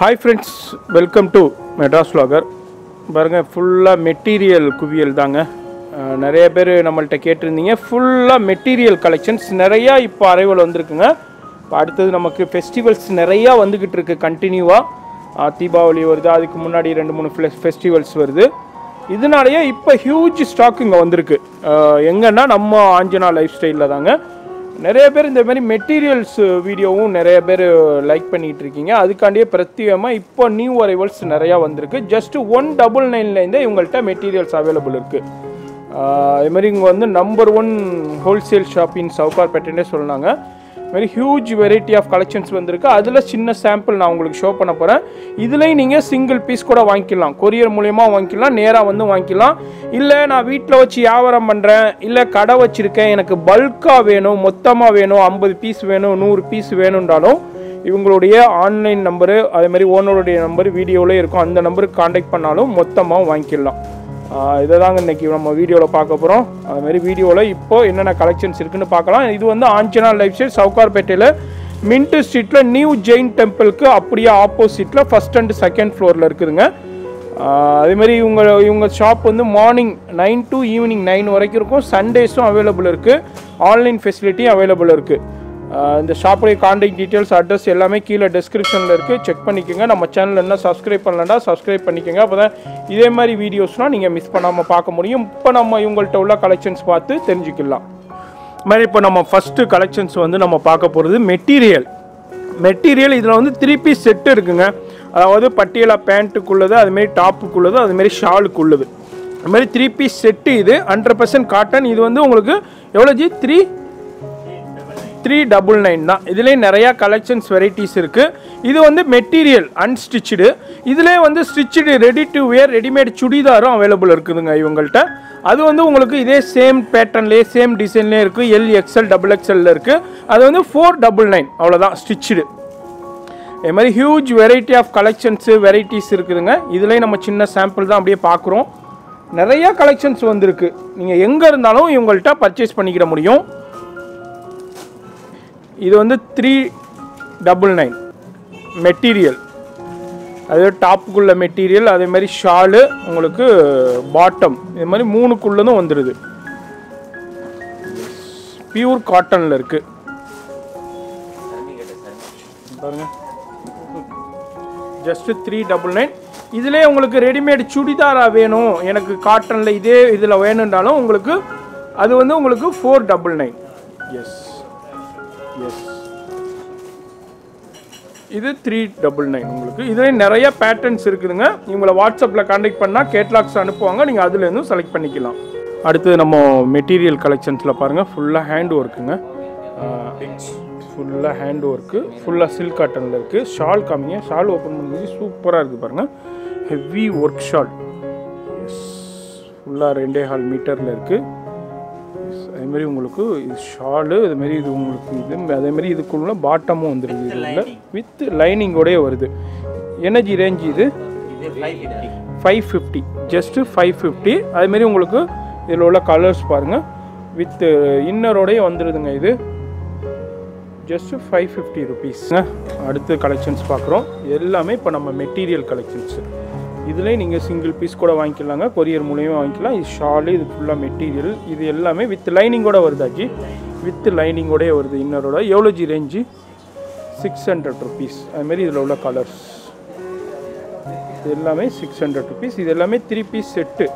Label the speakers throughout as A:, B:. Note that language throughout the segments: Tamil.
A: Hi friends welcome to Madras vlogger. பாருங்கள் ஃபுல்லாக மெட்டீரியல் குவியல் தாங்க. நிறைய பேர் நம்மள்ட்ட கேட்டிருந்தீங்க. ஃபுல்லாக மெட்டீரியல் கலெக்ஷன்ஸ் நிறையா இப்போ அரைவல் வந்திருக்குங்க. இப்போ அடுத்தது நமக்கு ஃபெஸ்டிவல்ஸ் நிறையா வந்துக்கிட்டு இருக்குது கண்டினியூவாக தீபாவளி வருது அதுக்கு முன்னாடி ரெண்டு மூணு ஃபெஸ்டிவல்ஸ் வருது. இதனாலேயே இப்போ ஹியூஜ் ஸ்டாக் இங்கே வந்திருக்கு. எங்கன்னா நம்ம ஆஞ்சனா லைஃப் ஸ்டைலில் தாங்க. நிறைய பேர் இந்த மாதிரி மெட்டீரியல்ஸ் வீடியோவும் நிறைய பேர் லைக் பண்ணிட்டு இருக்கீங்க. அதுக்காண்டியே பிரத்யேகமாக இப்போ நியூ அரைவல்ஸ் நிறையா வந்திருக்கு. ஜஸ்ட் ஒன் டபுள் நைன்லேருந்தே இவங்கள்ட்ட மெட்டீரியல்ஸ் அவைலபிள் இருக்குது இது மாதிரி இங்கே வந்து நம்பர் ஒன் ஹோல்சேல் ஷாப்பின் சவுகார்பேட்டைன்னே சொன்னாங்க மாதிரி ஹியூஜ் வெரைட்டி ஆஃப் கலெக்ஷன்ஸ் வந்திருக்கு. அதில் சின்ன சாம்பிள் நான் உங்களுக்கு ஷோ பண்ண போகிறேன் இதுலேயும் நீங்கள் சிங்கிள் பீஸ் கூட வாங்கிக்கலாம். கொரியர் மூலயமா வாங்கிக்கலாம். நேராக வந்து வாங்கிக்கலாம். இல்லை நான் வீட்டில் வச்சு வியாபாரம் பண்ணுறேன் இல்லை கடை வச்சுருக்கேன். எனக்கு பல்காக வேணும் மொத்தமாக வேணும் ஐம்பது பீஸ் வேணும் நூறு பீஸ் வேணுன்றாலும் இவங்களுடைய ஆன்லைன் நம்பரு அதே மாதிரி ஓனருடைய நம்பர் வீடியோவிலே இருக்கும். அந்த நம்பருக்கு காண்டாக்ட் பண்ணாலும் மொத்தமாக வாங்கிக்கலாம். இதை தாங்க இன்னைக்கு நம்ம வீடியோவில் பார்க்க போகிறோம் அது மாதிரி வீடியோவில் இப்போ என்னென்ன கலெக்ஷன்ஸ் இருக்குன்னு பார்க்கலாம். இது வந்து ஆஞ்சனா லைஃப் ஸ்டைல் சவுகார்பேட்டையில் மின்ட்டு ஸ்ட்ரீட்டில் நியூ ஜெயின் டெம்பிளுக்கு அப்படியே ஆப்போசிட்டில் ஃபஸ்ட் அண்ட் செகண்ட் ஃப்ளோரில் இருக்குதுங்க. அதேமாரி இவங்க இவங்க ஷாப் வந்து morning nine to evening nine வரைக்கும் இருக்கும். சண்டேஸும் அவைலபிள் இருக்குது ஆன்லைன் ஃபெசிலிட்டியும் அவைலபிள் இருக்குது இந்த ஷாப்புடைய காண்டாக்ட் டீட்டெயில்ஸ் அட்ரஸ் எல்லாமே கீழே டெஸ்கிரிப்ஷனில் இருக்குது செக் பண்ணிக்கோங்க. நம்ம சேனல் என்ன சப்ஸ்கிரைப் பண்ணலன்னா சப்ஸ்கிரைப் பண்ணிக்கோங்க. அப்போ தான் இதே மாதிரி வீடியோஸ்னால் நீங்கள் மிஸ் பண்ணாமல் பார்க்க முடியும். இப்போ நம்ம இவங்கள்ட்ட உள்ள கலெக்ஷன்ஸ் பார்த்து தெரிஞ்சுக்கலாம். இது மாதிரி இப்போ நம்ம ஃபஸ்ட்டு கலெக்ஷன்ஸ் வந்து நம்ம பார்க்க போகிறது மெட்டீரியல் மெட்டீரியல் இதில் வந்து த்ரீ பீஸ் செட்டு இருக்குங்க. அதாவது பட்டியலா பேண்ட்டுக்குள்ளது அதுமாரி டாப்புக்குள்ளது அதுமாரி ஷாலுக்குள்ளது அது த்ரீ பீஸ் செட்டு இது ஹண்ட்ரட் பர்சன்ட் காட்டன் இது வந்து உங்களுக்கு எவ்வளோ ji three three double nine தான். இதுலேயும் நிறையா கலெக்ஷன்ஸ் வெரைட்டிஸ் இருக்குது இது வந்து மெட்டீரியல் அன்ஸ்டிச்சுடு இதுலேயே வந்து stitched ready to wear readymade சுடிதாரும் available இருக்குதுங்க இவங்கள்ட்ட. அது வந்து உங்களுக்கு இதே சேம் பேட்டர்ன்லேயே சேம் டிசைன்லேயே இருக்குது எல் எக்ஸ்எல் டபுள் எக்ஸ்எல்ல இருக்குது அது வந்து ஃபோர் டபுள் நைன் அவ்வளோதான் ஸ்டிச்சுடு இது மாதிரி huge variety of collections varieties இருக்குதுங்க. இதுலேயும் நம்ம சின்ன சாம்பிள் தான் அப்படியே பார்க்குறோம் நிறையா கலெக்ஷன்ஸ் வந்திருக்கு. நீங்கள் எங்கே இருந்தாலும் இவங்கள்ட்ட பர்ச்சேஸ் பண்ணிக்கிட முடியும். இது வந்து த்ரீ டபுள் நைன் மெட்டீரியல் அது டாப்புக்குள்ள மெட்டீரியல் அதே மாதிரி ஷாலு உங்களுக்கு பாட்டம் இது மாதிரி மூணுக்குள்ளதும் வந்துடுது பியூர் காட்டனில் இருக்கு. பாருங்க. ஜஸ்ட் த்ரீ டபுள் நைன் இதிலே உங்களுக்கு ரெடிமேட் சுடிதாராக வேணும். எனக்கு காட்டனில் இதே இதில் வேணுன்றாலும் உங்களுக்கு அது வந்து உங்களுக்கு four double nine yes yes இது த்ரீ டபுள் நைன் உங்களுக்கு. இதுலேயே நிறைய பேட்டர்ன்ஸ் இருக்குதுங்க. இவங்களை வாட்ஸ்அப்பில் காண்டாக்ட் பண்ணால் கேட்லாக்ஸ் அனுப்புவாங்க. நீங்கள் அதுலேருந்தும் செலக்ட் பண்ணிக்கலாம். அடுத்து நம்ம மெட்டீரியல் கலெக்ஷன்ஸில் பாருங்கள் ஃபுல்லாக ஹேண்ட் ஒர்க்குங்க ஃபுல்லாக ஹேண்ட் ஒர்க்கு ஃபுல்லாக சில்க் காட்டனில் இருக்குது ஷால் காமிங்க ஷால் ஓப்பன் பண்ணி சூப்பராக இருக்குது பாருங்கள் ஹெவி ஒர்க் ஷால் எஸ் ஃபுல்லாக ரெண்டே ஹால் மீட்டரில் இருக்குது அதேமாரி உங்களுக்கு இது ஷாலு அதுமாரி இது உங்களுக்கு இது அதேமாரி இதுக்குள்ள பாட்டமும் வந்துடுது இது வித் லைனிங்கோடய வருது. எனர்ஜி ரேஞ்ச் இது?
B: Five fifty
A: five fifty just five fifty அதுமாரி உங்களுக்கு இதில் உள்ள கலர்ஸ் பாருங்கள் வித் இன்னரோடய வந்துடுதுங்க இது. ஜஸ்ட்டு ஃபைவ் ஃபிஃப்டி ருபீஸ்ங்க அடுத்து கலெக்ஷன்ஸ் பார்க்குறோம் எல்லாமே இப்போ நம்ம மெட்டீரியல் கலெக்ஷன்ஸு இதுலேயும் நீங்கள் சிங்கிள் பீஸ் கூட வாங்கிக்கலாங்க. கொரியர் மூலியமாக வாங்கிக்கலாம். இது ஷாலு இது ஃபுல்லாக மெட்டீரியல் இது எல்லாமே வித் லைனிங்கோட வருதாச்சு வித் லைனிங்கோடய வருது இன்னரோட. எவ்வளோ ji range six hundred rupees அதுமாரி இதில் உள்ள கலர்ஸ் இது எல்லாமே சிக்ஸ் ஹண்ட்ரட் ருபீஸ் இது எல்லாமே த்ரீ பீஸ் செட்டு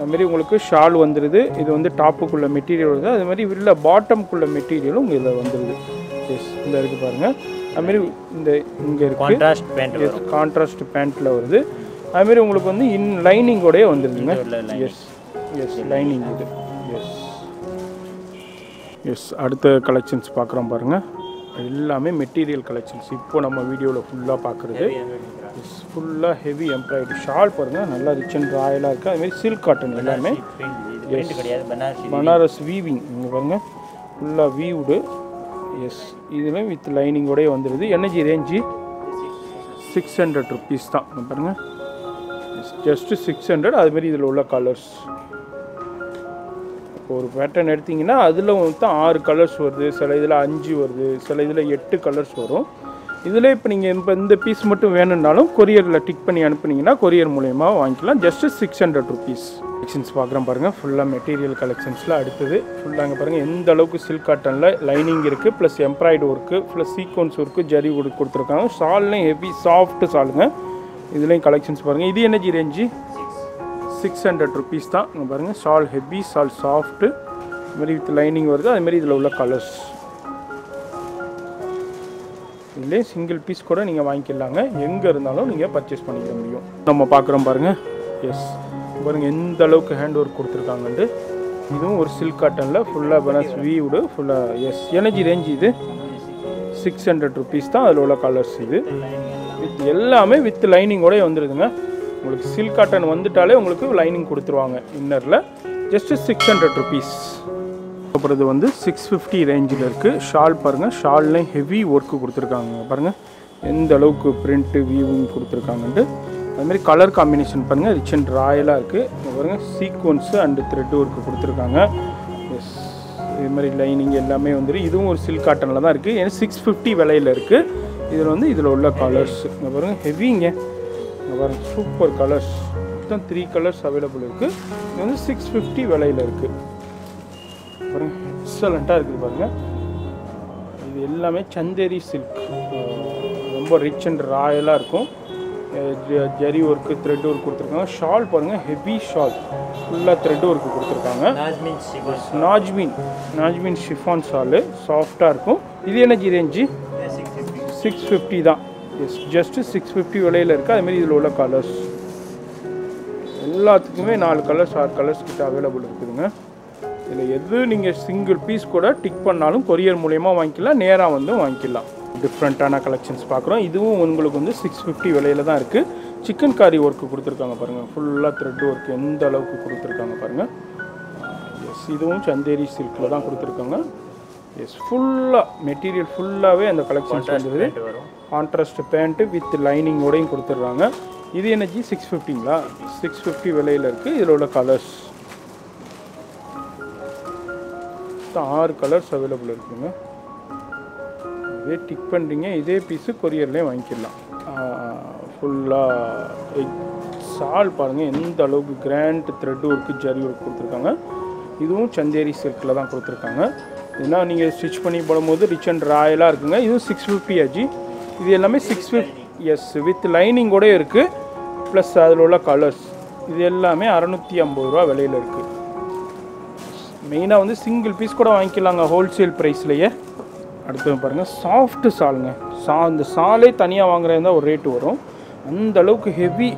A: அதுமாரி உங்களுக்கு ஷால் வந்துடுது இது வந்து டாப்புக்குள்ள மெட்டீரியல் வருது. அது மாதிரி உள்ள பாட்டம்குள்ள மெட்டீரியலும் உங்கள் இதில் வந்துடுது எஸ் இந்த இருக்குது பாருங்கள் அதுமாரி இந்த இங்கே இருக்குது
B: கான்ட்ராஸ்ட் பேண்ட்
A: கான்ட்ராஸ்ட் பேண்ட்டில் வருது. அதுமாரி உங்களுக்கு வந்து இன் லைனிங்கோடய வந்துடுதுங்க எஸ் எஸ் லைனிங் இது. எஸ் எஸ் அடுத்த கலெக்ஷன்ஸ் பார்க்குறோம் பாருங்கள் எல்லாமே மெட்டீரியல் கலெக்ஷன்ஸ் இப்போ நம்ம வீடியோவில் ஃபுல்லாக பார்க்குறது. எஸ் ஃபுல்லாக ஹெவி எம்ப்ராய்டரி ஷால் பாருங்கள் நல்லா ரிச் அண்ட் ராயலாக இருக்குது அதுமாரி சில்க் காட்டன் எல்லாமே. பனாரஸ் வீவிங் இங்கே பாருங்க. ஃபுல்லாக வீவுடு எஸ் இதில் வித் லைனிங்கோடய வந்துடுது எனர்ஜி ரேஞ்சு சிக்ஸ் ஹண்ட்ரட் ருபீஸ் தான். பாருங்கள் ஜஸ்ட்டு சிக்ஸ் ஹண்ட்ரட் அதுமாரி இதில் உள்ள கலர்ஸ் இப்போ ஒரு பேட்டர்ன் எடுத்திங்கன்னா அதில் வந்து ஆறு கலர்ஸ் வருது. சில இதில் அஞ்சு வருது. சில இதில் எட்டு கலர்ஸ் வரும். இதில் இப்போ நீங்கள் இப்போ இந்த பீஸ் மட்டும் வேணும்னாலும் கொரியரில் டிக் பண்ணி அனுப்புனீங்கன்னா கொரியர் மூலயமா வாங்கிக்கலாம். Just six hundred rupees collections பார்க்குறோம் பாருங்கள் ஃபுல்லாக மெட்டீரியல் கலெக்ஷன்ஸில் அடுத்தது. ஃபுல்லாக அங்கே பாருங்கள் எந்த அளவுக்கு சில்க் காட்டனில் லைனிங் இருக்குது plus embroid work plus sequence work zari work கொடுத்துருக்காங்க. ஷால்லையும் ஹெவி சாஃப்ட் ஷாலுங்க இதுலேயும் கலெக்ஷன்ஸ் பாருங்கள் இது என்ன ரேஞ்சு சிக்ஸ் ஹண்ட்ரட் ருபீஸ் தான். இங்கே பாருங்கள் ஷால் ஹெவி ஷால் சாஃப்ட்டு இதுமாரி வித் லைனிங் வருது. அதுமாரி இதில் உள்ள கலர்ஸ் இதுலேயே சிங்கிள் பீஸ் கூட நீங்கள் வாங்கிக்கலாங்க. எங்கே இருந்தாலும் நீங்கள் பர்ச்சேஸ் பண்ணிக்க முடியும். நம்ம பார்க்குறோம் பாருங்கள் எஸ் பாருங்கள் எந்த அளவுக்கு ஹேண்ட் ஒர்க் கொடுத்துருக்காங்கன்ட்டு. இதுவும் ஒரு சில்க் காட்டனில் ஃபுல்லாக பனஸ் வீவுடு ஃபுல்லாக எஸ் எனர்ஜி ரேஞ்ச் இது. சிக்ஸ் ஹண்ட்ரட் ருபீஸ் தான் அதில் உள்ள கலர்ஸ் இது. வித் எல்லாமே வித் லைனிங்கோடய வந்துடுதுங்க உங்களுக்கு சில்க் காட்டன் வந்துட்டாலே உங்களுக்கு லைனிங் கொடுத்துருவாங்க. இன்னரில் ஜஸ்ட்டு சிக்ஸ் ஹண்ட்ரட் ருபீஸ் அப்புறம் வந்து சிக்ஸ் ஃபிஃப்டி ரேஞ்சில் இருக்குது ஷால் பாருங்கள் ஷால்லையும் ஹெவி ஒர்க்கு கொடுத்துருக்காங்க. பாருங்கள் எந்த அளவுக்கு பிரிண்ட்டு வியூவிங் கொடுத்துருக்காங்கன்ட்டு. அதுமாரி கலர் காம்பினேஷன் பாருங்கள் ரிச் அண்ட் ராயலாக இருக்குது பாருங்கள் சீக்வன்ஸு அண்டு த்ரெட் ஒர்க்கு கொடுத்துருக்காங்க. எஸ் இது மாதிரி லைனிங் எல்லாமே வந்துடும் இதுவும் ஒரு சில்க் காட்டனில் தான் இருக்குது ஏன்னா சிக்ஸ் ஃபிஃப்டி விலையில் இருக்குது இதில் வந்து இதில் உள்ள கலர்ஸ் இங்கே பாருங்கள் ஹெவிங்க இங்கே. பாருங்கள் சூப்பர் கலர்ஸ் மொத்தம் த்ரீ கலர்ஸ் அவைலபிள் இருக்குது இது வந்து சிக்ஸ் ஃபிஃப்டி விலையில் இருக்குது பாருங்க. எக்ஸலண்ட்டாக இருக்குது பாருங்கள் இது எல்லாமே சந்தேரி சில்க் ரொம்ப ரிச் அண்ட் ராயலாக இருக்கும். ஜ- ஜரி ஒர்க்கு த்ரெட் ஒர்க் கொடுத்துருக்காங்க. ஷால் பாருங்கள் ஹெவி ஷால் ஃபுல்லாக த்ரெட் ஒர்க் கொடுத்துருக்காங்க.
B: நாஜ்மின்
A: நாஜ்மின் ஷிஃபான் ஷாலு சாஃப்டாக இருக்கும். இது என்ன range
B: six fifty
A: six fifty தான். எஸ் ஜஸ்ட்டு சிக்ஸ் ஃபிஃப்டி விலையில் இருக்குது அதுமாரி இதில் உள்ள கலர்ஸ் எல்லாத்துக்குமே நாலு கலர்ஸ் ஆறு கலர்ஸ் கிட்ட அவைலபிள் இருக்குதுங்க. இதில் எது நீங்கள் சிங்கிள் பீஸ் கூட டிக் பண்ணாலும் கொரியர் மூலயமா வாங்கிக்கலாம் நேராக வந்து வாங்கிக்கலாம். டிஃப்ரெண்ட்டான கலெக்ஷன்ஸ் பார்க்குறோம். இதுவும் உங்களுக்கு வந்து சிக்ஸ் ஃபிஃப்டி விலையில தான் இருக்குது சிக்கன் காரி ஒர்க்கு கொடுத்துருக்காங்க பாருங்கள் ஃபுல்லாக த்ரெட் ஒர்க் எந்த அளவுக்கு கொடுத்துருக்காங்க பாருங்கள் எஸ் இதுவும் சந்தேரி சில்கில் தான் கொடுத்துருக்காங்க. எஸ் ஃபுல்லாக மெட்டீரியல் ஃபுல்லாகவே அந்த கலெக்ஷன்ஸ் வந்தது. கான்ட்ராஸ்ட் பேண்ட்டு வித் லைனிங்கோடையும் கொடுத்துட்றாங்க. இது என்ன ஜி சிக்ஸ் ஃபிஃப்டிங்களா சிக்ஸ் ஃபிஃப்டி விலையில் இருக்குது இதில் உள்ள கலர்ஸ் மொத்தம் ஆறு கலர்ஸ் அவைலபிள் இருக்குங்க. இதே டிக் பண்ணுறீங்க இதே பீஸு கொரியர்லேயும் வாங்கிக்கலாம். ஃபுல்லாக சால் பாருங்கள் எந்த அளவுக்கு grand thread work zari work கொடுத்துருக்காங்க. இதுவும் சந்தேரி சில்கில் தான் கொடுத்துருக்காங்க. ஏன்னா நீங்கள் ஸ்டிச் பண்ணி போடும்போது ரிச் அண்ட் ராயலாக இருக்குங்க. இதுவும் சிக்ஸ் ஃபிஃப்டி ஆச்சு இது எல்லாமே சிக்ஸ் ஃபிஃப்டி எஸ் வித் லைனிங்கோட இருக்குது ப்ளஸ் அதில் உள்ள கலர்ஸ் இது எல்லாமே அறநூற்றி ஐம்பது ரூபா விலையில் இருக்குது மெயினாக வந்து சிங்கிள் பீஸ் கூட வாங்கிக்கலாங்க ஹோல்சேல் ப்ரைஸ்லையே அடுத்து பாருங்கள் சாஃப்ட் சாலுங்க சா இந்த சாலே தனியாக வாங்குறதா ஒரு ரேட்டு வரும். அந்த அளவுக்கு ஹெவி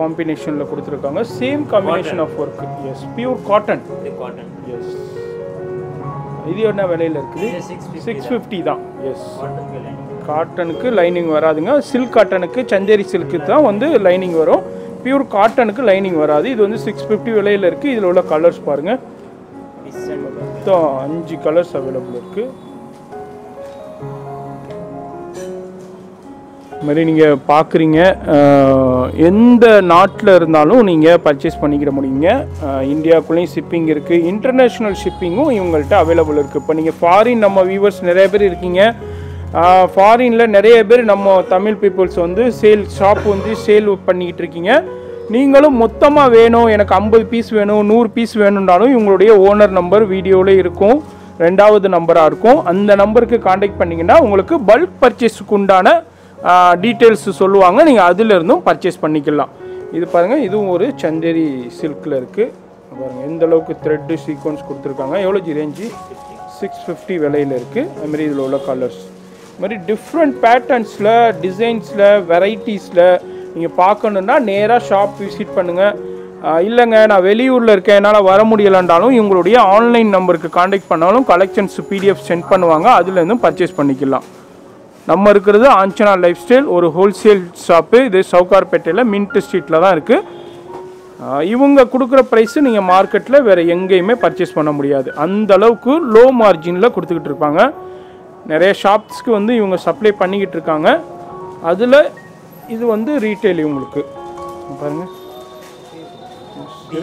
A: காம்பினேஷனில் கொடுத்துருக்காங்க. Same combination of work yes pure cotton
B: cotton
A: yes இது என்ன விலையில் இருக்குது?
B: சிக்ஸ் ஃபிஃப்டி
A: தான். எஸ்
B: காட்டனுக்கு லைனிங்
A: காட்டனுக்கு லைனிங் வராதுங்க. சில்க் காட்டனுக்கு சந்தேரி சில்க்கு தான் வந்து லைனிங் வரும். பியூர் காட்டனுக்கு லைனிங் வராது. இது வந்து சிக்ஸ் ஃபிஃப்டி விலையில் இருக்குது இதில் உள்ள கலர்ஸ் பாருங்கள் மொத்தம் அஞ்சு கலர்ஸ் அவைலபிள் இருக்குது இது மாதிரி நீங்கள் பார்க்குறீங்க எந்த நாட்டில் இருந்தாலும் நீங்கள் பர்ச்சேஸ் பண்ணிக்கிற முடியுங்க. இந்தியாவுக்குள்ளேயும் இந்தியாக்குள்ளேயும் ஷிப்பிங் இருக்குது இன்டர்நேஷ்னல் ஷிப்பிங்கும் இவங்கள்ட்ட அவைலபிள் இருக்குது இப்போ நீங்கள் ஃபாரின் நம்ம வியூவர்ஸ் நிறைய பேர் இருக்கீங்க. ஃபாரினில் நிறைய பேர் நம்ம தமிழ் பீப்புள்ஸ் வந்து சேல் ஷாப் வந்து சேல் பண்ணிக்கிட்டு இருக்கீங்க. நீங்களும் மொத்தமாக வேணும் எனக்கு ஐம்பது பீஸ் வேணும் நூறு பீஸ் வேணும்னாலும் இவங்களுடைய ஓனர் நம்பர் வீடியோவில் இருக்கும். ரெண்டாவது நம்பராக இருக்கும். அந்த நம்பருக்கு காண்டாக்ட் பண்ணிங்கன்னா உங்களுக்கு பல்க் பர்ச்சேஸுக்கு உண்டான டீட்டெயில்ஸ் சொல்லுவாங்க. நீங்கள் அதிலிருந்தும் பர்ச்சேஸ் பண்ணிக்கலாம். இது பாருங்கள் இதுவும் ஒரு சந்தேரி சில்கில் இருக்குது பாருங்கள் எந்த அளவுக்கு த்ரெட்டு சீக்வன்ஸ் கொடுத்துருக்காங்க. எவ்வளோ ரேஞ்சு சிக்ஸ் ஃபிஃப்டி விலையில் இருக்குது அதுமாரி இதில் உள்ள கலர்ஸ் இது மாதிரி டிஃப்ரெண்ட் பேட்டர்ன்ஸில் டிசைன்ஸில் வெரைட்டிஸில் நீங்கள் பார்க்கணுன்னா நேராக ஷாப் விசிட் பண்ணுங்கள் இல்லைங்க நான் வெளியூரில் இருக்கேன். என்னால் வர முடியலைன்றாலும் இவங்களுடைய ஆன்லைன் நம்பருக்கு காண்டாக்ட் பண்ணாலும் கலெக்ஷன்ஸ் பிடிஎஃப் சென்ட் பண்ணுவாங்க. அதுலேருந்தும் பர்ச்சேஸ் பண்ணிக்கலாம். நம்ம இருக்கிறது ஆஞ்சனா லைஃப் ஸ்டைல் ஒரு ஹோல்சேல் ஷாப்பு இது சவுகார்பேட்டையில் மின்ட் ஸ்ட்ரீட்டில் தான் இருக்குது இவங்க கொடுக்குற ப்ரைஸு நீங்கள் மார்க்கெட்டில் வேறு எங்கேயுமே பர்ச்சேஸ் பண்ண முடியாது. அந்த அளவுக்கு லோ மார்ஜினில் கொடுத்துக்கிட்டு இருப்பாங்க. நிறைய ஷாப்ஸ்க்கு வந்து இவங்க சப்ளை பண்ணிக்கிட்டு இருக்காங்க. அதில் இது வந்து ரீட்டைல் இவங்களுக்கு. பாருங்கள்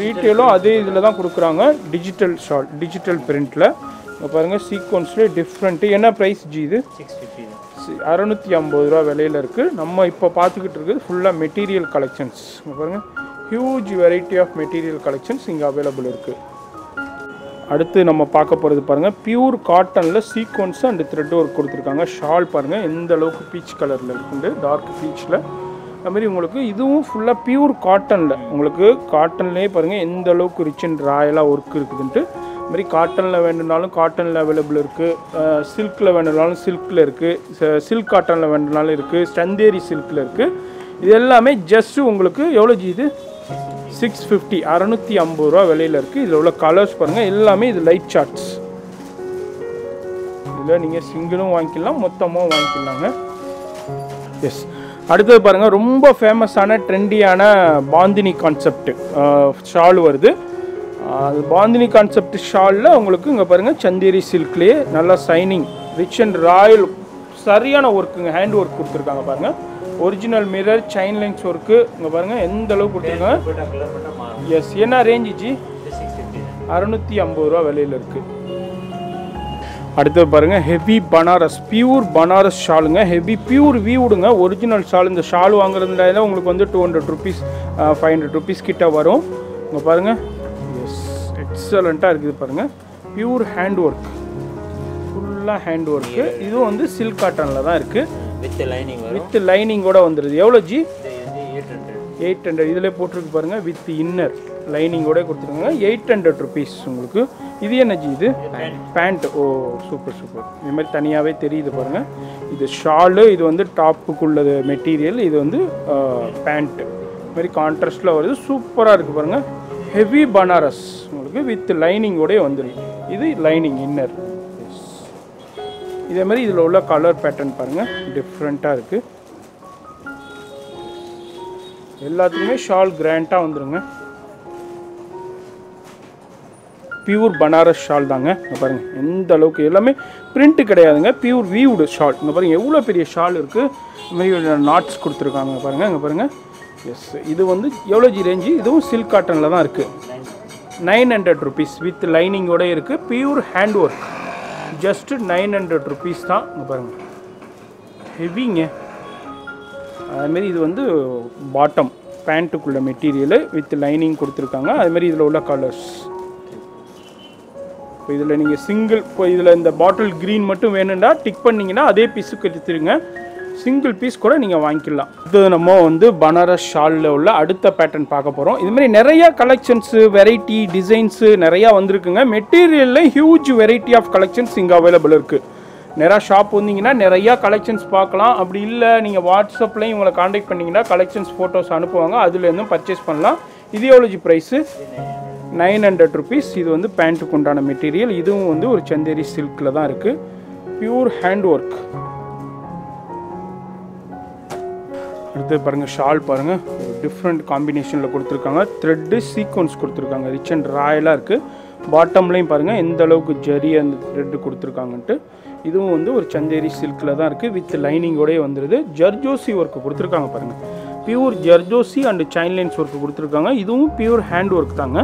A: ரீட்டெயிலும் அதே இதில் தான் கொடுக்குறாங்க. டிஜிட்டல் ஷால் டிஜிட்டல் பிரிண்டில் இங்கே பாருங்கள் சீக்வன்ஸ்லேயே டிஃப்ரெண்ட்டு என்ன ப்ரைஸ் ஜி இது? அறநூற்றி ஐம்பது ரூபா விலையில் இருக்குது நம்ம இப்போ பார்த்துக்கிட்டு இருக்குது ஃபுல்லாக மெட்டீரியல் கலெக்ஷன்ஸ் பாருங்கள் huge variety of material collections இங்கே அவைலபிள் இருக்குது அடுத்து நம்ம பார்க்க போகிறது பாருங்கள் பியூர் காட்டனில் சீக்வன்ஸ் அண்ட் த்ரெட் ஒர்க் கொடுத்துருக்காங்க. ஷால் பாருங்கள் எந்த அளவுக்கு பீச் கலரில் இருக்குது டார்க் பீச்சில் அதுமாரி உங்களுக்கு இதுவும் ஃபுல்லாக பியூர் காட்டனில் உங்களுக்கு காட்டன்லேயே பாருங்கள் எந்த அளவுக்கு ரிச் அண்ட் ராயலாக ஒர்க் இருக்குதுன்ட்டு. மாதிரி காட்டனில் வேணுனாலும் காட்டனில் அவைலபிள் இருக்குது சில்கில் வேணுனாலும் சில்கில் இருக்குது சில்க் காட்டனில் வேணுனாலும் இருக்குது சந்தேரி சில்கில் இருக்குது இது எல்லாமே ஜஸ்ட்டு உங்களுக்கு எவ்வளோ ஜி இது? சிக்ஸ் ஃபிஃப்டி அறநூற்றி ஐம்பது ரூபா விலையில் இருக்குது இதில் உள்ள கலர்ஸ் பாருங்கள் எல்லாமே இது லைட் சார்ட்ஸ் இதில் நீங்கள் சிங்கிளும் வாங்கிக்கலாம் மொத்தமாக வாங்கிக்கலாங்க. எஸ் அடுத்தது பாருங்கள் ரொம்ப ஃபேமஸான ட்ரெண்டியான பாந்தினி கான்செப்ட் ஷால் வருது. அது பாந்தினி கான்செப்ட் ஷாலில் உங்களுக்கு இங்கே பாருங்கள் சந்தேரி சில்க்லேயே நல்லா சைனிங் ரிச் அண்ட் ராயல் சரியான ஒர்க்குங்க ஹேண்ட் ஒர்க் கொடுத்துருக்காங்க பாருங்கள் original mirror chain lines work இங்கே பாருங்கள் எந்த அளவுக்கு கொடுத்துருக்காங்க? எஸ் என்ன ரேஞ்சு ஜி அறுநூற்றி ஐம்பது ரூபா விலையில் இருக்குது அடுத்தது பாருங்கள் ஹெவி பனாரஸ் பியூர் பனாரஸ் ஷாலுங்க. ஹெவி பியூர் வியூடுங்க ஒரிஜினல் ஷால் இந்த ஷால் வாங்குறதுனால உங்களுக்கு வந்து two hundred rupees five hundred rupees கிட்ட வரும். இங்கே பாருங்கள் எஸ் எக்ஸலண்ட்டாக இருக்குது பாருங்கள் பியூர் ஹேண்ட் ஒர்க் ஃபுல்லாக ஹேண்ட் ஒர்க்கு இதுவும் வந்து சில்க் காட்டனில் தான் இருக்குது
B: வித் லைனிங் வரும்.
A: வித் லைனிங்கோட வந்துடுது எவ்வளோ ji
B: eight hundred
A: eight hundred இதில் போட்டிருக்கு பாருங்கள் வித் இன்னர் லைனிங்கோட கொடுத்துருக்காங்க. எயிட் ஹண்ட்ரட் ருபீஸ் உங்களுக்கு. இது என்ன ஜி இது? பேண்ட் ஓ சூப்பர் சூப்பர் இது மாதிரி தனியாகவே தெரியுது பாருங்கள் இது ஷாலு இது வந்து டாப்புக்குள்ளது மெட்டீரியல் இது வந்து பேண்ட்டு இது மாதிரி கான்ட்ராஸ்டில் வருது. சூப்பராக இருக்குது பாருங்கள் ஹெவி பனாரஸ் உங்களுக்கு வித் லைனிங்கோடய வந்துடும் இது லைனிங் இன்னர் இதே மாதிரி இதில் உள்ள கலர் பேட்டர்ன் பாருங்கள் டிஃப்ரெண்ட்டாக இருக்குது எல்லாத்துக்குமே ஷால் கிராண்டாக வந்துருங்க. பியூர் பனாரஸ் ஷால் தாங்க. இங்கே பாருங்கள் எந்த அளவுக்கு எல்லாமே பிரிண்ட் கிடையாதுங்க. பியூர் வீவுடு ஷால் இங்கே பாருங்கள் எவ்வளோ பெரிய ஷால் இருக்குது இந்த மாதிரி நாட்ஸ் கொடுத்துருக்காங்க. பாருங்கள் இங்கே பாருங்கள் எஸ் இது வந்து எவ்வளோ ஜி ரேஞ்சு இதுவும் சில்க் காட்டனில் தான் இருக்குது நைன் ஹண்ட்ரட் ருபீஸ் வித் லைனிங்கோட இருக்குது pure hand work just nine hundred rupees தான். இங்கே பாருங்கள் ஹெவிங்க அதுமாரி இது வந்து பாட்டம் பேண்ட்டுக்குள்ள மெட்டீரியலு வித் லைனிங் கொடுத்துருக்காங்க. அதுமாரி இதில் உள்ள கலர்ஸ் இப்போ இதில் நீங்கள் சிங்கிள் இப்போ இதில் இந்த பாட்டில் க்ரீன் மட்டும் வேணும்னா டிக் பண்ணிங்கன்னா அதே பீஸுக்கு எடுத்துருங்க. சிங்கிள் பீஸ் கூட நீங்கள் வாங்கிக்கலாம். இது நம்ம வந்து பனாரஸ் ஷாலில் உள்ள அடுத்த பேட்டர்ன் பார்க்க போகிறோம் இதுமாரி நிறைய கலெக்ஷன்ஸு வெரைட்டி டிசைன்ஸு நிறையா வந்திருக்குங்க. மெட்டீரியலில் ஹியூஜ் வெரைட்டி ஆஃப் கலெக்ஷன்ஸ் இங்கே அவைலபிள் இருக்குது நிறையா ஷாப் வந்தீங்கன்னா நிறையா கலெக்ஷன்ஸ் பார்க்கலாம். அப்படி இல்லை நீங்கள் வாட்ஸ்அப்லேயும் உங்களை காண்டாக்ட் பண்ணிங்கன்னா கலெக்ஷன்ஸ் ஃபோட்டோஸ் அனுப்புவாங்க. அதுலேருந்தும் பர்ச்சேஸ் பண்ணலாம். இது எவ்வளோஜி ப்ரைஸு நைன் ஹண்ட்ரட் ருபீஸ் இது வந்து பேண்ட்டுக்கு உண்டான மெட்டீரியல் இதுவும் வந்து ஒரு சந்தேரி சில்கில் தான் இருக்குது ப்யூர் ஹேண்ட் ஒர்க் அடுத்து பாருங்கள் ஷால் பாருங்கள் டிஃப்ரெண்ட் காம்பினேஷனில் கொடுத்துருக்காங்க. த்ரெட்டு சீக்வன்ஸ் கொடுத்துருக்காங்க. ரிச் அண்ட் ராயலாக இருக்குது பாட்டம்லேயும் பாருங்கள் எந்த அளவுக்கு ஜரி அந்த த்ரெட்டு கொடுத்துருக்காங்கன்ட்டு. இதுவும் வந்து ஒரு சந்தேரி சில்கில் தான் இருக்குது வித் லைனிங்கோடய வந்துடுது ஜர்ஜோசி ஒர்க் கொடுத்துருக்காங்க பாருங்கள் pure zardozi and chain lines work கொடுத்துருக்காங்க. இதுவும் பியூர் ஹேண்ட் ஒர்க் தாங்க.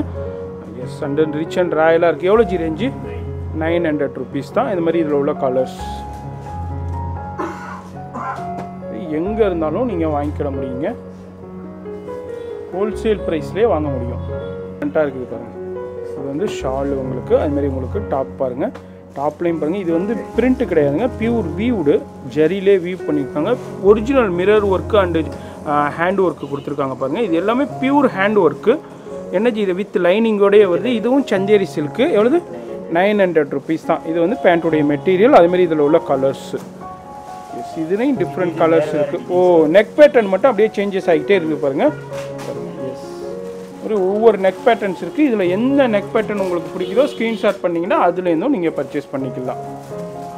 A: எஸ் அண்ட் ரிச் அண்ட் ராயலாக இருக்குது எவ்வளோ ji range nine hundred rupees தான். இந்த மாதிரி இதில் உள்ள கலர்ஸ் எங்கே இருந்தாலும் நீங்கள் வாங்கிக்கிட முடியுங்க. ஹோல்சேல் ப்ரைஸ்லேயே வாங்க முடியும். டிஃப்ரெண்ட்டாக இருக்குது பாருங்கள் இது வந்து ஷால் உங்களுக்கு அதுமாரி உங்களுக்கு டாப் பாருங்கள் டாப்லையும் பாருங்கள் இது வந்து பிரிண்ட்டு கிடையாதுங்க. பியூர் வீவுடு ஜரிலே வீவ் பண்ணியிருக்காங்க. Original mirror work and hand uh, work கொடுத்துருக்காங்க பாருங்கள் இது எல்லாமே பியூர் ஹேண்ட் ஒர்க்கு என்னஜி இது வித் லைனிங்கோடய வருது. இதுவும் சந்தேரி சில்க்கு எவ்வளவு? நைன் ஹண்ட்ரட் ருபீஸ் தான். இது வந்து பேண்ட்டுடைய மெட்டீரியல் அதுமாரி இதில் உள்ள கலர்ஸு இதுலேயும் டிஃப்ரெண்ட் கலர்ஸ் இருக்குது ஓ நெக் பேட்டர்ன் மட்டும் அப்படியே சேஞ்சஸ் ஆகிட்டே இருக்குது பாருங்கள் எஸ் ஒரு ஒவ்வொரு நெக் பேட்டர்ன்ஸ் இருக்குது இதில் எந்த நெக் பேட்டர்ன் உங்களுக்கு பிடிக்குதோ ஸ்க்ரீன்ஷாட் பண்ணிங்கன்னா அதுலேருந்தும் நீங்கள் பர்ச்சேஸ் பண்ணிக்கலாம்.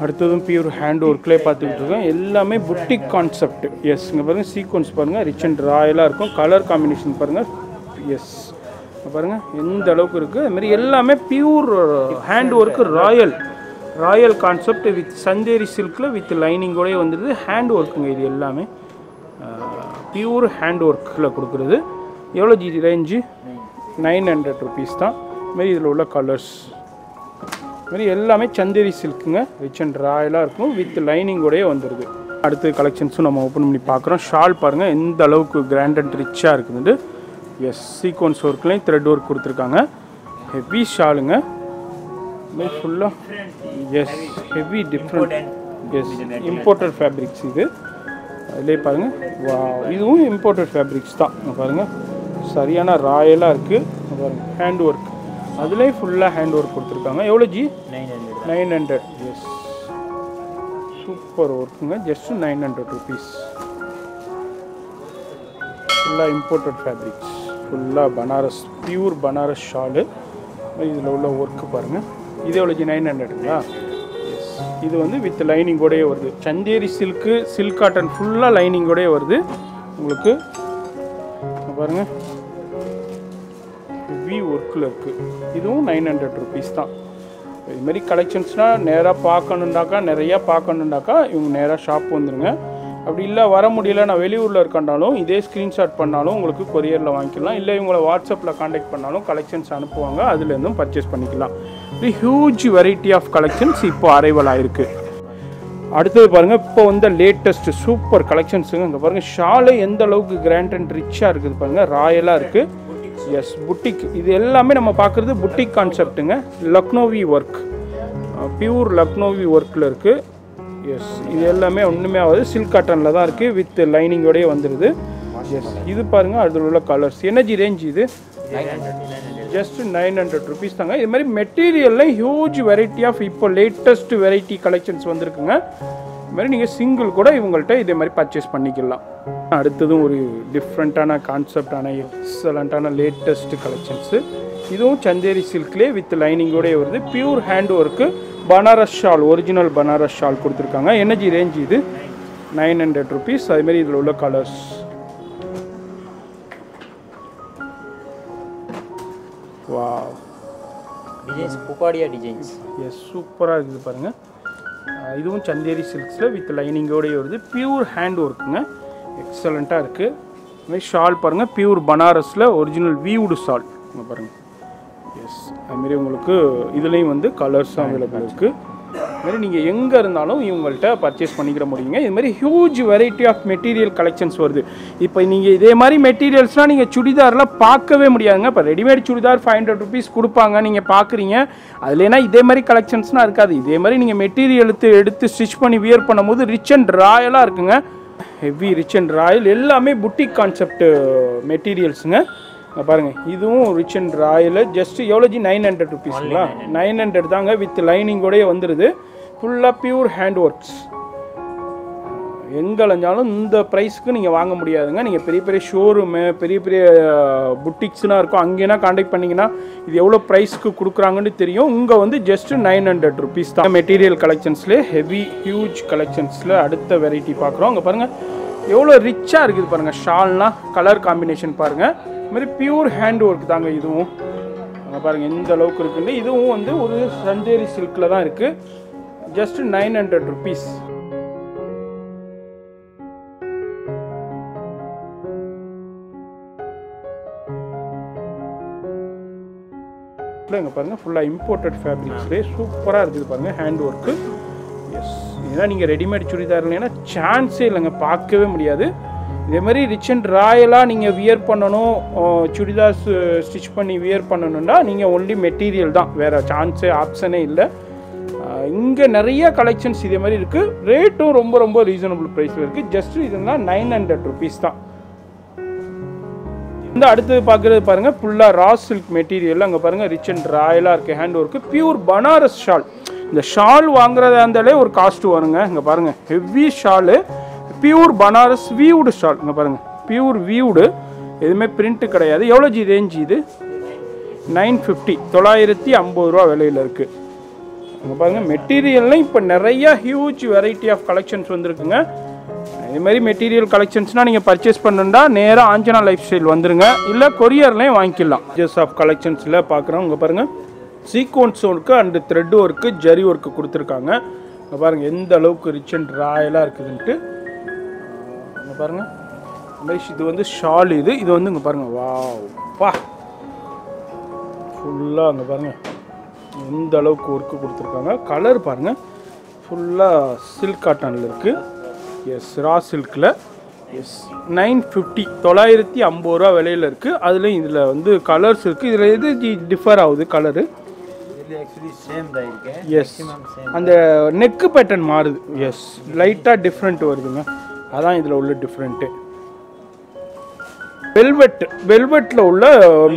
A: அடுத்ததும் பியூர் ஹேண்ட் ஒர்க்லேயே பார்த்துக்கிட்டு இருக்கோம். எல்லாமே புட்டிக் கான்செப்ட் எஸ் இங்கே பாருங்கள் சீக்வன்ஸ் பாருங்கள் ரிச் அண்ட் ராயலாக இருக்கும். கலர் காம்பினேஷன் பாருங்கள் எஸ் பாருங்கள் எந்த அளவுக்கு இருக்குது அதுமாதிரி எல்லாமே pure hand work royal royal concept with Chanderi சில்கில் with லைனிங்கோடய வந்துடுது ஹேண்ட் ஒர்க்குங்க இது எல்லாமே. பியூர் ஹேண்ட் ஒர்க்கில் கொடுக்குறது. எவ்வளோ G range nine hundred rupees தான். இதுமாரி இதில் உள்ள கலர்ஸ் இதுமாரி எல்லாமே சந்தேரி சில்க்குங்க ரிச் அண்ட் ராயலாக இருக்கும். வித் லைனிங்கோடயே வந்துடுது அடுத்த கலெக்ஷன்ஸும் நம்ம ஓப்பன் பண்ணி பார்க்குறோம். ஷால் பாருங்கள் எந்த அளவுக்கு கிராண்ட் அண்ட் ரிச்சாக இருக்குது எஸ் சீக்வன்ஸ் ஒர்க்லேயும் த்ரெட் ஒர்க் கொடுத்துருக்காங்க. ஹெவி ஷாலுங்க ஃபுல்லாக yes heavy different yes imported fabrics இது. அதிலே பாருங்கள் வா இதுவும் இம்போர்ட்டட் ஃபேப்ரிக்ஸ் தான். பாருங்கள் சரியான ராயலாக இருக்குது பாருங்கள் ஹேண்ட் ஒர்க் அதுலேயும் ஃபுல்லாக ஹேண்ட் ஒர்க் கொடுத்துருக்காங்க. எவ்வளோ ji
B: nine hundred
A: nine hundred yes super ஒர்க்குங்க just nine hundred rupees ஃபுல்லாக இம்போர்ட்டட் ஃபேப்ரிக்ஸ் ஃபுல்லாக பனாரஸ் பியூர் பனாரஸ் ஷாலு இதில் உள்ள ஒர்க்கு பாருங்கள் இது எவ்வளோ நைன் ஹண்ட்ரடுங்களா எஸ் இது வந்து வித் லைனிங்கோடயே வருது. சந்தேரி சில்க்கு சில்க் காட்டன் ஃபுல்லாக லைனிங்கோடயே வருது. உங்களுக்கு பாருங்கள் வி ஒர்க்கில் இருக்குது இதுவும் நைன் ஹண்ட்ரட் ருபீஸ் தான். இதுமாரி கலெக்ஷன்ஸ்னால் நேராக பார்க்கணுண்டாக்கா நிறையா பார்க்கணுண்டாக்கா இவங்க நேராக ஷாப் வந்துடுங்க அப்படி இல்லை வர முடியல நான் வெளியூரில் இருக்கண்டாலும் இதே ஸ்க்ரீன்ஷாட் பண்ணாலும் உங்களுக்கு கொரியரில் வாங்கிக்கலாம். இல்லை இவங்களை வாட்ஸ்அப்பில் காண்டாக்ட் பண்ணாலும் கலெக்ஷன்ஸ் அனுப்புவாங்க. அதுலேருந்தும் பர்ச்சேஸ் பண்ணிக்கலாம். இப்படி ஹியூஜ் வெரைட்டி ஆஃப் கலெக்ஷன்ஸ் இப்போ அரைவல் ஆயிருக்கு. அடுத்தது பாருங்கள் இப்போ வந்த லேட்டஸ்ட் சூப்பர் கலெக்ஷன்ஸுங்க இங்கே பாருங்கள் ஷாலு எந்த அளவுக்கு கிராண்ட் அண்ட் ரிச்சாக இருக்குது பாருங்கள் ராயலாக இருக்குது எஸ் புட்டிக் இது எல்லாமே நம்ம பார்க்குறது புட்டிக் கான்செப்ட்டுங்க லக்னோவி ஒர்க் பியூர் லக்னோவி ஒர்க்கில் இருக்குது எஸ் இது எல்லாமே ஒன்றுமே ஆகாது. சில்க் காட்டனில் தான் இருக்குது வித் லைனிங்கோடயே வந்துடுது எஸ் இது பாருங்கள் அதில் உள்ள கலர்ஸ் எனர்ஜி ரேஞ்ச் இது? ஜஸ்ட் நைன் ஹண்ட்ரட் ருபீஸ் தாங்க. இது மாதிரி மெட்டீரியலில் ஹியூஜ் வெரைட்டி ஆஃப் இப்போ லேட்டஸ்ட் வெரைட்டி கலெக்ஷன்ஸ் வந்திருக்குங்க. இது மாதிரி நீங்கள் சிங்கிள் கூட இவங்கள்ட்ட இதே மாதிரி பர்ச்சேஸ் பண்ணிக்கலாம். அடுத்ததும் ஒரு டிஃப்ரெண்ட்டான கான்செப்டான எக்ஸலண்ட்டான லேட்டஸ்ட் கலெக்ஷன்ஸு இதுவும் சந்தேரி சில்க்லேயே வித் லைனிங்கோடய வருது. Pure hand work Banaras shawl original Banaras shawl கொடுத்துருக்காங்க. எனர்ஜி ரேஞ்ச் இது நைன் ஹண்ட்ரட் ருபீஸ் அதுமாரி இதில் உள்ள கலர்ஸ் வா
B: டிசைன்ஸ் புகாடியா டிசைன்ஸ்
A: எஸ் சூப்பராக இருக்குது பாருங்கள் இதுவும் சந்தேரி சில்க்ஸில் வித் லைனிங்கோடய வருது. பியூர் ஹேண்ட் ஒர்க்குங்க எக்ஸலண்ட்டாக இருக்குது இதுமாதிரி ஷால் பாருங்கள் பியூர் பனாரஸில் ஒரிஜினல் வீவுடு ஷால் பாருங்கள் எஸ் அதுமாரி உங்களுக்கு இதுலேயும் வந்து கலர்ஸும் அவைலபிள் இருக்குது இதுமாரி நீங்கள் எங்கே இருந்தாலும் இவங்கள்ட்ட பர்ச்சேஸ் பண்ணிக்கிற முடியுங்க. இது மாதிரி huge variety of material collections வருது. இப்போ நீங்கள் இதே மாதிரி மெட்டீரியல்ஸ்லாம் நீங்கள் சுடிதாரில் பார்க்கவே முடியாதுங்க. இப்போ readymade churidar five hundred rupees கொடுப்பாங்க. நீங்கள் பார்க்குறீங்க. அதுலேனா இதே மாதிரி கலெக்ஷன்ஸ்லாம் இருக்காது. இதே மாதிரி நீங்கள் மெட்டீரியல் எடுத்து எடுத்து ஸ்டிச் பண்ணி வியர் பண்ணும்போது ரிச் அண்ட் ராயலாக இருக்குங்க. ஹெவி ரிச் அண்ட் ராயல் எல்லாமே புட்டிக் கான்செப்ட் மெட்டீரியல்ஸுங்க பாருங்க. இதுவும் ரிச் அண்ட் ராயல் ஜஸ்ட் எவ்வளோ ஜி நைன் ஹண்ட்ரட் ருபீஸ்ங்களா நைன் ஹண்ட்ரட் தாங்க வித் லைனிங்கோடய வந்துடுது ஃபுல்லாக பியூர் ஹேண்ட் ஒர்க்ஸ் எங்கே அலைஞ்சாலும் இந்த ப்ரைஸ்க்கு நீங்கள் வாங்க முடியாதுங்க. நீங்கள் பெரிய பெரிய ஷோரூமு பெரிய பெரிய புட்டிக்ஸ்லாம் இருக்கும் அங்கேனா காண்டாக்ட் பண்ணிங்கன்னா இது எவ்வளோ ப்ரைஸ்க்கு கொடுக்குறாங்கன்னு தெரியும். இங்கே வந்து ஜஸ்ட் நைன் ஹண்ட்ரட் ருபீஸ் தான். மெட்டீரியல் கலெக்ஷன்ஸ்லேயே ஹெவி ஹியூஜ் கலெக்ஷன்ஸில் அடுத்த வெரைட்டி பார்க்குறோம். அங்கே பாருங்கள் எவ்வளோ ரிச்சாக இருக்குது பாருங்கள் ஷால்னா கலர் காம்பினேஷன் பாருங்கள் இதுமாதிரி பியூர் ஹேண்ட் ஒர்க் தாங்க இதுவும். பாருங்கள் எந்த அளவுக்கு இருக்குன்னு. இதுவும் வந்து ஒரு சந்தேரி சில்கில் தான் இருக்குது ஜஸ்ட் நைன் ஹண்ட்ரட் ருபீஸ் இங்கே பாருங்கள் ஃபுல்லாக இம்போர்ட்டட் ஃபேப்ரிக்ஸ்லேயே சூப்பராக இருக்குது பாருங்கள் ஹேண்ட் ஒர்க்கு எஸ் இதெல்லாம் நீங்கள் ரெடிமேட் சுடிதார் இல்லைன்னா சான்ஸே இல்லைங்க பார்க்கவே முடியாது. இதே மாதிரி ரிச் அண்ட் ராயலாக நீங்கள் வியர் பண்ணணும் சுடிதார்ஸ் ஸ்டிச் பண்ணி வியர் பண்ணணுன்னா நீங்கள் ஒன்லி மெட்டீரியல் தான். வேறு சான்ஸே ஆப்ஷனே இல்லை. இங்கே நிறைய கலெக்ஷன்ஸ் இதே மாதிரி இருக்குது ரேட்டும் ரொம்ப ரொம்ப ரீசனபிள் ப்ரைஸில் இருக்குது ஜஸ்ட் இதெல்லாம் நைன் ஹண்ட்ரட் ருபீஸ் தான். இந்த அடுத்தது பார்க்குறது பாருங்கள் ஃபுல்லாக ரா சில்க் மெட்டீரியல் அங்கே பாருங்கள் ரிச் அண்ட் ராயலாக இருக்குது hand work pure Banaras shawl இந்த ஷால் வாங்குறதா இருந்தாலே ஒரு காஸ்ட் வருங்க. இங்கே பாருங்கள் heavy shawl pure Banaras weaved shawl இங்கே பாருங்கள் பியூர் வீவுடு எதுவுமே பிரிண்ட்டு கிடையாது. எவ்வளோ ஜி ரேஞ்ச் இது? நைன் ஃபிஃப்டி தொள்ளாயிரத்தி ஐம்பது ரூபா விலையில் இருக்குது இங்கே பாருங்கள் மெட்டீரியல்லாம் இப்போ நிறையா ஹியூஜ் வெரைட்டி ஆஃப் கலெக்ஷன்ஸ் வந்துருக்குங்க. இது மாதிரி மெட்டீரியல் கலெக்ஷன்ஸ்னால் நீங்கள் பர்ச்சேஸ் பண்ணுண்டா நேராக ஆஞ்சனா லைஃப் ஸ்டைல் வந்துருங்க. இல்லை கொரியர்லேயும் வாங்கிக்கலாம். ஜஸ் ஆஃப் கலெக்ஷன்ஸில் பார்க்குறோம் இங்கே பாருங்கள் sequence work and thread work zari work கொடுத்துருக்காங்க. இங்கே பாருங்கள் எந்த அளவுக்கு ரிச் அண்ட் ராயலாக இருக்குதுன்ட்டு. இங்கே பாருங்கள் இந்த இது வந்து ஷால் இது. இது வந்து இங்கே பாருங்கள் வா பா. ஃபுல்லாக அங்கே பாருங்கள் எந்த அளவுக்கு ஒர்க்கு கொடுத்துருக்காங்க. கலர் பாருங்கள் ஃபுல்லாக சில்க் காட்டனில் இருக்குது எஸ் ரா சில்கில் எஸ் நைன் ஃபிஃப்டி தொள்ளாயிரத்தி ஐம்பது ரூபா விலையில் இருக்குது அதுலேயும் இதில் வந்து கலர்ஸ் இருக்குது இதில் எது டிஃபர் ஆகுது கலரு எஸ் அந்த நெக்கு பேட்டர்ன் மாறுது. எஸ் லைட்டாக டிஃப்ரெண்ட் வருதுங்க. அதான் இதில் உள்ள டிஃப்ரெண்ட்டு வெல்வெட் வெல்வெட்டில் உள்ள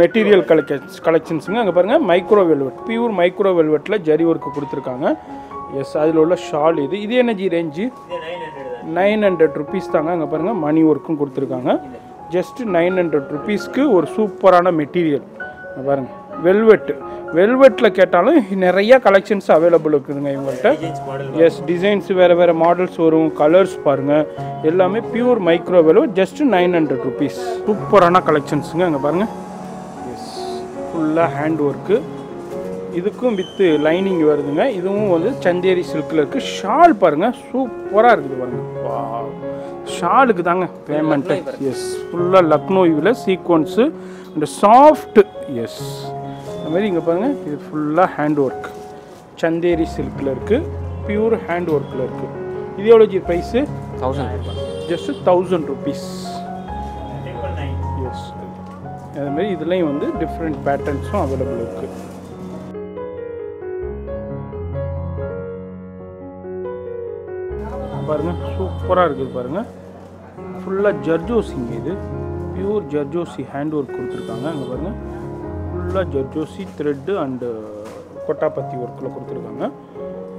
A: மெட்டீரியல் கலெக்ஷன்ஸ் கலெக்ஷன்ஸுங்க அங்கே பாருங்கள் மைக்ரோ வெல்வெட் பியூர் மைக்ரோ வெல்வெட்டில் ஜரி ஒர்க்கு கொடுத்துருக்காங்க. எஸ் அதில் உள்ள ஷால் இது. இது எனர்ஜி ரேஞ்சு
B: நைன் ஹண்ட்ரட்
A: ருபீஸ் தாங்க அங்கே பாருங்கள் மணி ஒர்க்கும் கொடுத்துருக்காங்க. ஜஸ்ட் நைன் ஹண்ட்ரட் ருபீஸ்க்கு ஒரு சூப்பரான மெட்டீரியல் பாருங்கள் வெல்வெட். வெல்வெட்டில் கேட்டாலும் நிறைய கலெக்ஷன்ஸ் அவைலபிள் இருக்குதுங்க இவங்கள்ட்ட. எஸ் டிசைன்ஸ் வேறு வேறு மாடல்ஸ் வரும் கலர்ஸ் பாருங்கள் எல்லாமே pure micro velvet just nine hundred rupees சூப்பரான கலெக்ஷன்ஸுங்க அங்கே பாருங்கள் எஸ் ஃபுல்லாக ஹேண்ட் ஒர்க்கு இதுக்கும் வித்து லைனிங் வருதுங்க. இதுவும் வந்து சந்தேரி சில்கில் இருக்குது ஷால் பாருங்கள் சூப்பராக இருக்குது பாருங்கள் ஷாலுக்கு தாங்க பேமெண்ட்டு எஸ் ஃபுல்லாக லக்னோ இதில் சீக்வன்ஸு இந்த சாஃப்ட் எஸ் அது மாதிரி இங்கே பாருங்கள் இது ஃபுல்லாக ஹேண்ட் ஒர்க் சந்தேரி சில்கில் இருக்குது பியூர் ஹேண்ட் ஒர்க்கில் இருக்குது இது எவ்வளோ ji price
B: thousand
A: just thousand rupees yes அதுமாரி இதுலேயும் வந்து டிஃப்ரெண்ட் பேட்டர்ன்ஸும் அவைலபிள் இருக்குது பாருங்கள் சூப்பராக இருக்குது பாருங்கள் ஃபுல்லாக ஜர்ஜோசிங்க இது. பியூர் ஜர்ஜோசி ஹேண்ட் ஒர்க் கொடுத்துருக்காங்க. அங்கே பாருங்கள் ஃபுல்லாக ஜர்ஜோசி த்ரெட்டு அண்டு கொட்டாப்பத்தி ஒர்க்கில் கொடுத்துருக்காங்க.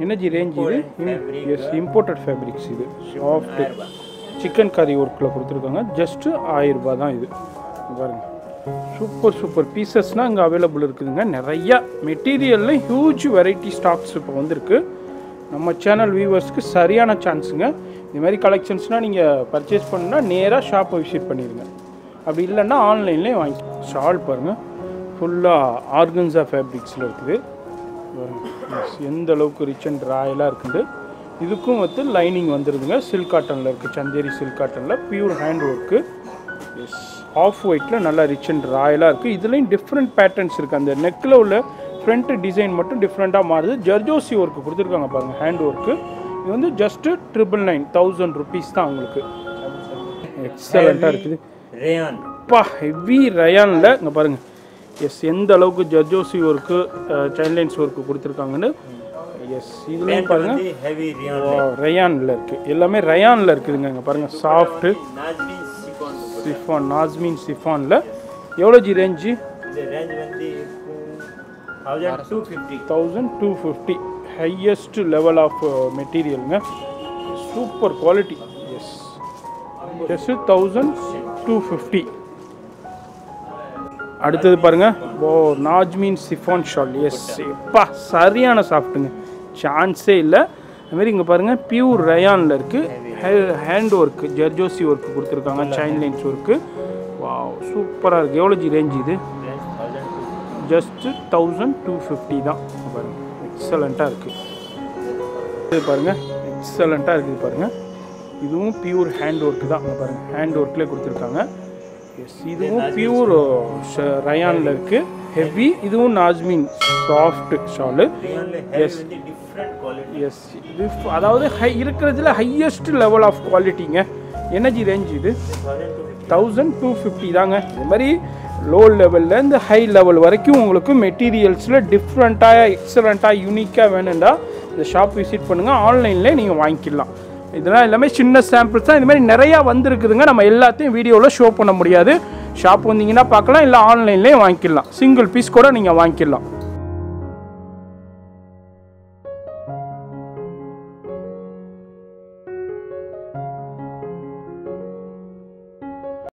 A: எனர்ஜி ரேஞ்ச் இது. எஸ் இம்போர்ட்டட் ஃபேப்ரிக்ஸ் இது. சாஃப்ட்டு சிக்கன் கறி ஒர்க்கில் கொடுத்துருக்காங்க. ஜஸ்ட்டு ஆயிரம் ரூபாய் தான் இது. இங்க பாருங்க. சூப்பர் சூப்பர் பீசஸ்னால் இங்கே அவைலபிள் இருக்குதுங்க. நிறையா மெட்டீரியலில் ஹியூஜ் வெரைட்டி ஸ்டாக்ஸ் இப்போ வந்திருக்கு. நம்ம சேனல் வியூவர்ஸ்க்கு சரியான சான்ஸுங்க இந்த மாதிரி கலெக்ஷன்ஸ்னால் நீங்கள் பர்ச்சேஸ் பண்ணணும்னா நேராக ஷாப்பை விசிட் பண்ணிடுங்க. அப்படி இல்லைன்னா ஆன்லைன்லேயே வாங்கி ஷால் பாருங்கள் ஃபுல்லாக ஆர்கன்ஸா ஃபேப்ரிக்ஸில் இருக்குது. எந்த அளவுக்கு ரிச் அண்ட் ராயலாக இருக்குது. இதுக்கும் வந்து லைனிங் வந்துடுதுங்க சில்க் காட்டனில் இருக்குது சந்தேரி சில்க் காட்டனில் pure hand work yes off ஒயிட்டில் நல்லா ரிச் அண்ட் ராயலாக இருக்குது இதுலேயும் டிஃப்ரெண்ட் பேட்டர்ன்ஸ் இருக்குது அந்த நெக்கில் உள்ள ஃப்ரண்ட் டிசைன் மட்டும் டிஃப்ரெண்ட்டாக மாறுது. ஜர்ஜோசி ஒர்க்கு கொடுத்துருக்காங்க பாருங்கள் ஹேண்ட் ஒர்க்கு இது வந்து just triple nine thousand rupees தான் உங்களுக்கு. எக்ஸலண்ட்டாக இருக்குது.
B: ரேயான்
A: அப்பா ஹெவி ரயானில் இங்கே பாருங்கள் எஸ் எந்த அளவுக்கு ஜர்ஜோசி ஒர்க்கு சைல்ட்லைன்ஸ் ஒர்க்கு கொடுத்துருக்காங்கன்னு எஸ் இதுலேயும் பாருங்கள் ரயானில் இருக்குது எல்லாமே ரயானில் இருக்குதுங்க இங்கே பாருங்கள் சாஃப்ட்டு சிஃபான் நாஸ்மின் சிஃபானில் எவ்வளோ ji range
B: thousand two fifty
A: highest level of மெட்டீரியலுங்க super quality yes just thousand two fifty அடுத்தது பாருங்கள் ஓ நாஜ்மீன் சிஃபான் ஷால். எஸ் எப்பா சரியான சாஃப்ட்டுங்க சான்ஸே இல்லை. அதுமாரி இங்கே பாருங்கள் பியூர் ரயானில் இருக்குது ஹேண்ட் ஒர்க்கு ஜர்ஜோசி ஒர்க்கு கொடுத்துருக்காங்க. சைன் லைன்ஸ் ஒர்க்கு வா சூப்பராக இருக்குது எவ்வளோ ஜி ரேஞ்ச் இது? ஜஸ்ட்டு தௌசண்ட் டூ ஃபிஃப்டி தான். பாருங்கள் எக்ஸலண்ட்டாக இருக்குது இது பாருங்கள் எக்ஸலண்ட்டாக இருக்குது பாருங்கள் இதுவும் பியூர் ஹேண்ட் ஒர்க்கு தான். பாருங்கள் ஹேண்ட் ஒர்க்லேயே கொடுத்துருக்காங்க. எஸ் இதுவும் பியூர் ரயானில் இருக்குது ஹெவி இதுவும் நாஜ்மின் சாஃப்ட் ஷாலு
B: எஸ்
A: எஸ் இது அதாவது ஹை இருக்கிறதுல ஹையஸ்ட் லெவல் ஆஃப் குவாலிட்டிங்க எனர்ஜி ரேஞ்ச் இது.
B: தௌசண்ட் டூ ஃபிஃப்டி
A: தாங்க. இது மாதிரி லோ லெவல்லேருந்து ஹை லெவல் வரைக்கும் உங்களுக்கு மெட்டீரியல்ஸில் டிஃப்ரெண்ட்டாக எக்ஸலண்ட்டாக யூனிக்காக வேணுண்டா இந்த ஷாப் விசிட் பண்ணுங்கள் ஆன்லைன்லேயே நீங்கள் வாங்கிக்கலாம். இதெல்லாம் எல்லாமே சின்ன சாம்பிள்ஸ் தான். இது மாதிரி நிறையா வந்திருக்குதுங்க. நம்ம எல்லாத்தையும் வீடியோவில் ஷோ பண்ண முடியாது. ஷாப் வந்தீங்கன்னா பார்க்கலாம் இல்லை ஆன்லைன்லேயும் வாங்கிக்கலாம். சிங்கிள் பீஸ் கூட நீங்கள் வாங்கிக்கலாம்.